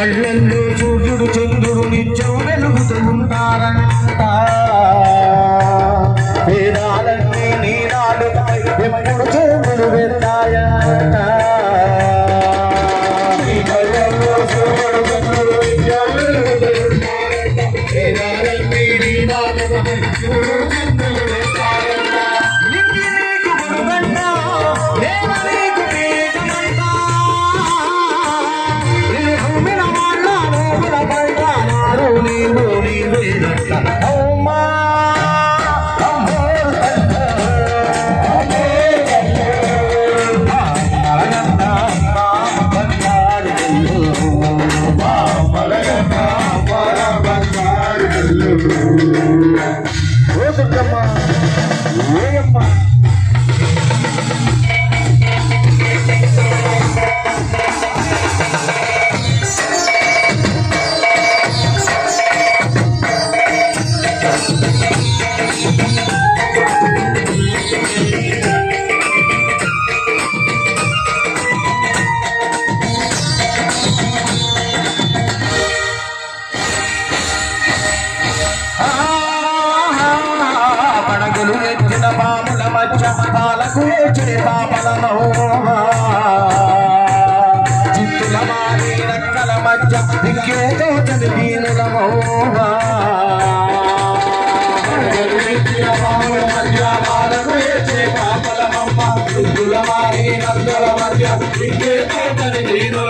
కళ్ళల్లో సూర్యుడు చంద్రుడు నిత్యం వెలుగుతూ ఉంటారంట వేదాలన్నీ నీ నాలుగుపై ఎప్పుడు చంద్రుడు నిత్యం వెలుగుతూ ఉంటారంట. Welcome చిత్తుల మారి నక్కల మధ్య ఇంకేదో చదివీనుల మౌనా పాపల మమ్మ చిత్తుల మారి నక్కల మధ్య ఇంకేదో చదివీనుల